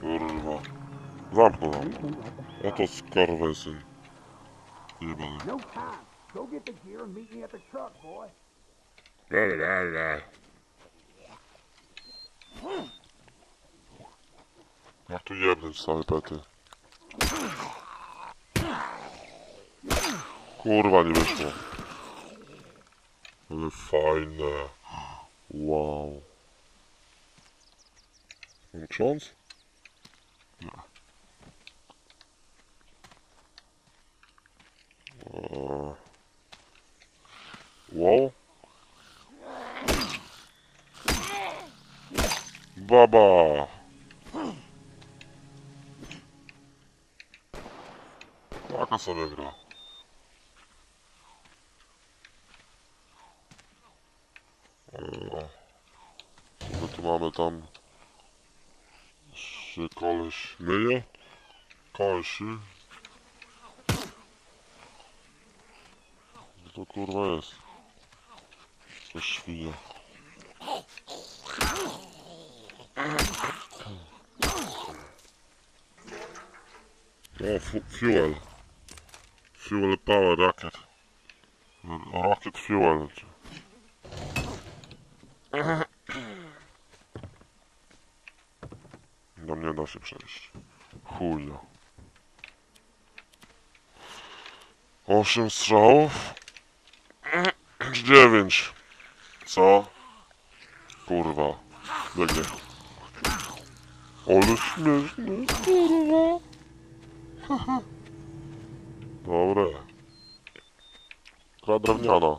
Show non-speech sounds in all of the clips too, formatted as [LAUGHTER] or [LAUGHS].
Курва. Лампу, лампу. Это скорвайся. Ебаный. Ля-ля-ля. Ах ты ебаный встал пятый. Kurwa nie wyszło. Ale fajne. Wow. Ucząc? Wow. Baba! Taka sobie gra. My tu mamy tam się koleś myje. Kolesi. Co to kurwa jest? To świnia. O, fu fuel. Fuel power rocket. Rocket fuel. No nie da się przejść. Chuja. Osiem strzałów. Dziewięć. Co? Kurwa. Biegnie. Ale śmieszny, kurwa. [LAUGHS] Dobre. Gra drewniana.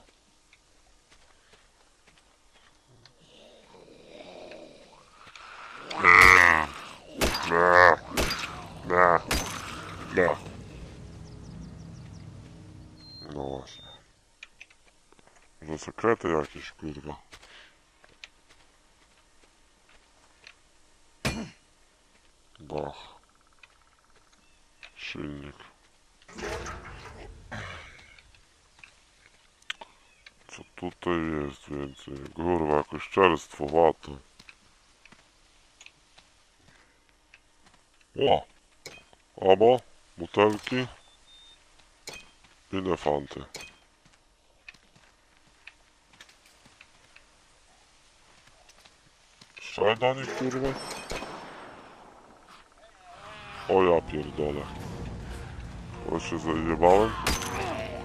Nie. Nie. Nie. No właśnie. Sekrety jakieś, kurwa. Bach. Silnik. Co tutaj jest więcej? Kurwa, jakoś czerstwo, wata. O! Albo butelki i elefanty. Strzelaj do nich, kurwa. O ja pierdolę. O się zajebałem.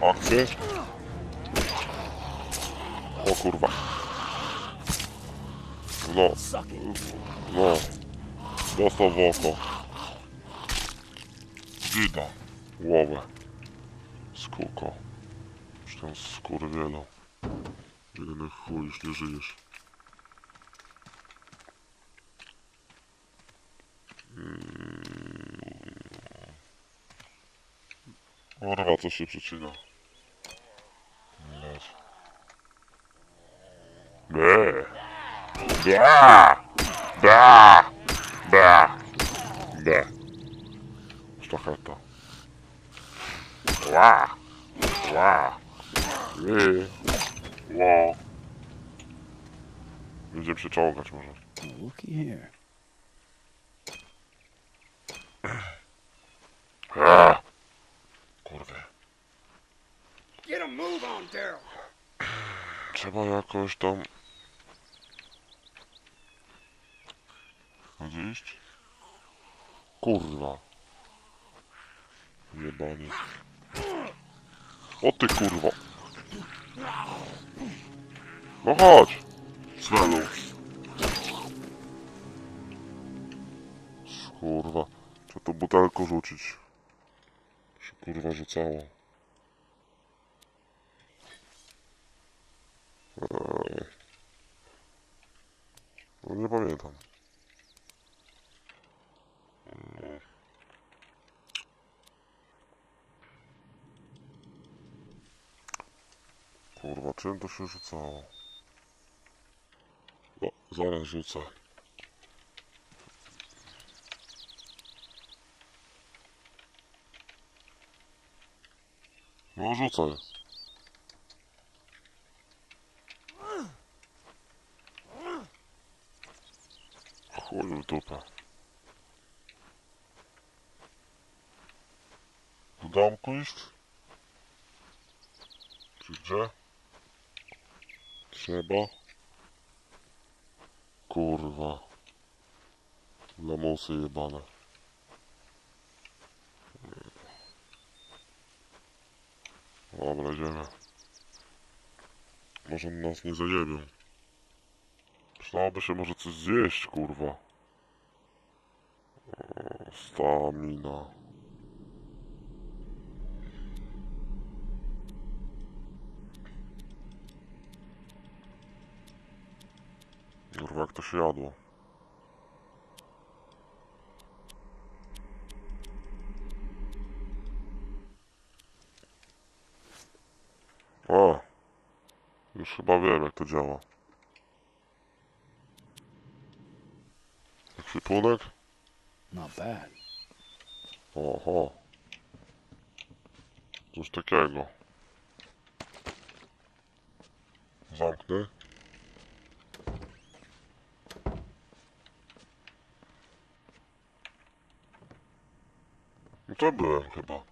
Akcję. O kurwa. No. No. Dostał w oko. Dzida. Głowę. Skółko. Już tam skurwielą. Jedyny chuj, już nie żyjesz. Kurwa, co się przycina. Leż. Be. Ba. Ba. Ba. Be. Sztacheta. Ła. Ła. Ły. Ło. Będziemy się może. Looky here. Kurwy. Trzeba jakoś tam... Wyjść? Kurwa. Jebany. O ty kurwo. No chodź. Svelu. Kurwa. Tu butelkę rzucić. Się kurwa rzucało. Eee. No nie pamiętam. Kurwa, czym to się rzucało? O, zaraz rzucę. No rzucaj. Chuju dupę. Do domku iść? Czy gdzie? Trzeba? Kurwa. Lamusy jebane. Dobra, idziemy. Może nas nie zajebią. Przydałoby się może coś zjeść, kurwa. O, Stamina. Kurwa, jak to się jadło? O! Już chyba wiem, jak to działa. Ekwipunek? Not bad. Oho. Coś takiego. Zamknę. No to byłem chyba.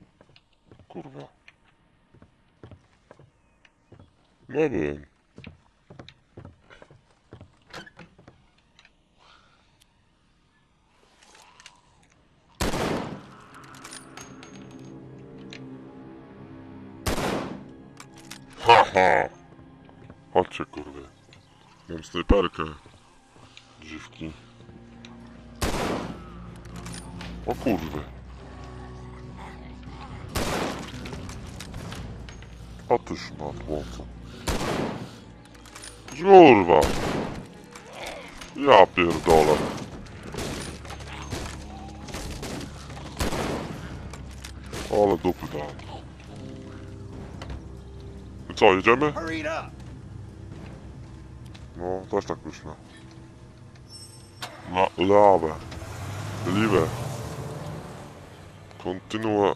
Kurwa. No byłem. Haha! Chodźcie kurde. Mam snajperkę. Dziwki. O kurde. A ty szmatło. Kurwa. Ja pierdolę. Ale dupy dałem. Co, jedziemy? No, też tak myślę. La, lewe. Liwe. Kontinua.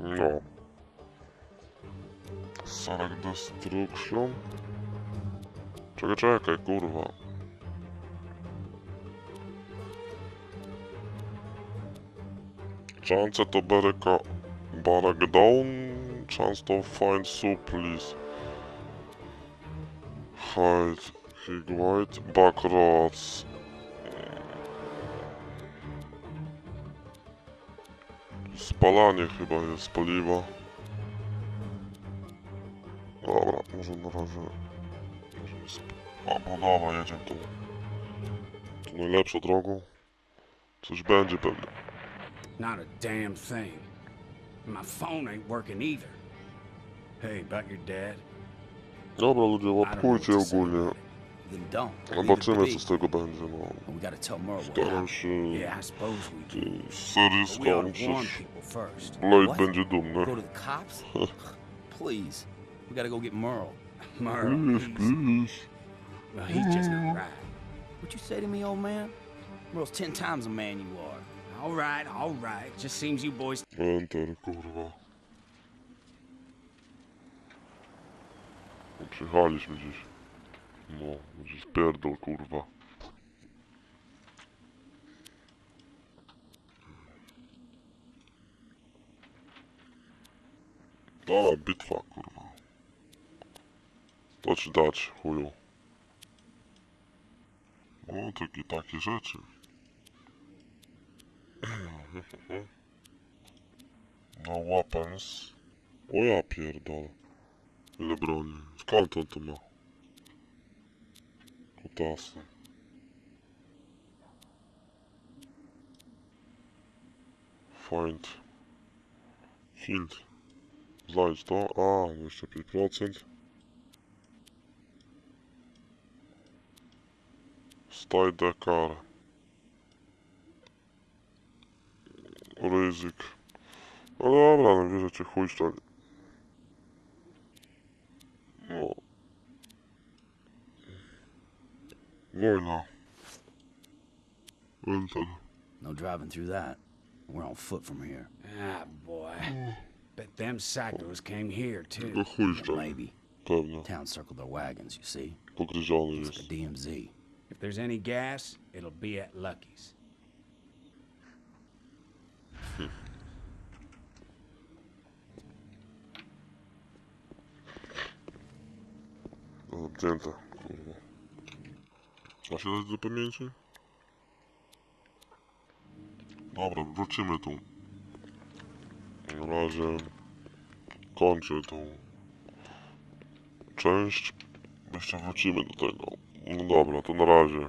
No. Select Destruction. Czekaj, czekaj, kurwa. Chance to Bereka Barak down. Chance to find soup, please. Hide. Hig white. Back roads. Spalanie chyba jest paliwa. Dobra, może na razie... Możemy sp... A, bo dobra, jedziemy tu. Tu najlepszą drogą. Coś będzie pewnie. Not a damn thing. My phone ain't working either. Hey, about your dad? Then don't. I'm about to mess with Stickle Benjamin. No, but ludzie łapkujcie ogólnie. Zobaczymy, co z tego będzie, no. Staram się... Serii skończyć. Blade the cops? [LAUGHS] Please. We gotta go get Merle. [LAUGHS] Merle, please. please. Well, he's just not right. What you say to me, old man? Merle's ten times a man you are. All right, all right. Just seems you boys Enter, kurwa. No, Przyjechaliśmy dziś. No, będzie spierdol, kurwa. Dobra, bitwa, kurwa. Ci dać, chuju. O, takie, takie rzeczy. No weapons. O ja pierdolę. Ile broni. Skąd on to ma? Kutasy. Find. Hint. Znajdź to. A, 25%. Staj Dakar. Ryzyk. No dobra, najwyżej cię chuj szczeli. No. Wojna. Enter. No driving through that. We're on foot from here. Ah, boy. Bet them psychos came here, too. No chuj szczeli. Maybe. Pewnie. Town circled their wagons, you see. Pogryziony Like a jest. DMZ. If there's any gas, it'll be at Lucky's. Kurwa. A się dać do pamięci? Dobra, wrócimy tu. Na razie kończę tą część. Jeszcze wrócimy do tego. No dobra, to na razie.